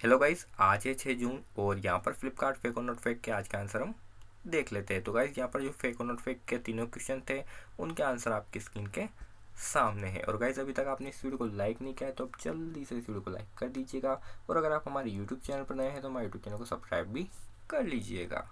Hello guys आज है छः जून और यहाँ पर फ्लिपकार्ट फेक और नोट फेक के आज का आंसर हम देख लेते हैं। तो गाइस यहाँ पर जो फेक और नोट फेक के तीनों क्वेश्चन थे, उनके आंसर आपकी स्क्रीन के सामने है। और गाइस अभी तक आपने इस वीडियो को लाइक नहीं किया है तो आप जल्दी से इस वीडियो को लाइक कर दीजिएगा। और अगर आप हमारे यूट्यूब चैनल पर नए हैं तो हमारे यूट्यूब चैनल को सब्सक्राइब भी कर लीजिएगा।